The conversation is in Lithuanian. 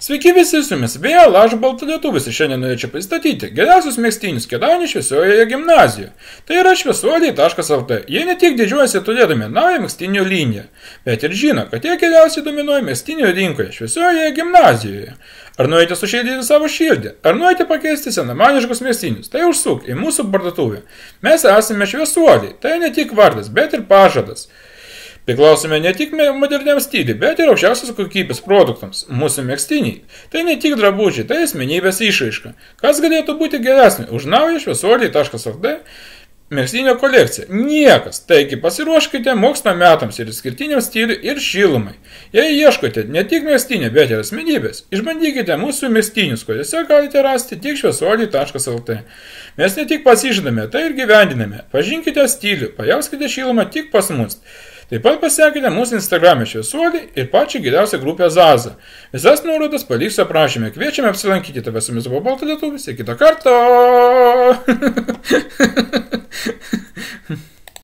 Sveiki visi su jumis, vėl aš Baltų lietuvis ir šiandien norėčiau pristatyti geriausius mėgstinius kėdainių šviesiojoje gimnazijoje. Tai yra šviesuoliai.lt. Jie ne tik didžiuojasi turėdami naują mėgstinių liniją, bet ir žino, kad jie geriausiai dominuoja mėgstinių rinkoje šviesiojoje gimnazijoje. Ar norite sušildyti savo širdį, ar norite pakeisti senamaniškus mėgstinius, tai užsuk į mūsų parduotuvę. Mes esame šviesuoliai, tai ne tik vardas, bet ir pažadas. Priklausome ne tik moderniam stiliui, bet ir aukščiausios kokybės produktams. Mūsų mėgstiniai. Tai ne tik drabužiai, tai asmenybės išraiška. Kas galėtų būti geresnė už naują šviesuoliai.lt mėgstinio kolekciją? Niekas. Taigi pasiruoškite mokslo metams ir skirtiniam stiliui ir šilumai. Jei ieškote ne tik mėgstinio, bet ir asmenybės, išbandykite mūsų mėgstinius, kuriuose galite rasti tik šviesuoliai.lt. Mes ne tik pasižadame, tai ir gyvendiname. Pažinkite stilių, pajauskite šilumą tik pas mus. Taip pat pasiekite mūsų Instagram'e šviesuolį ir pačią geriausią grupę Zaza. Visas nuorodas paliksiu aprašymę. Kviečiame apsilankyti tave su jumis buvo Baltų lietuvis. Iki kito karto.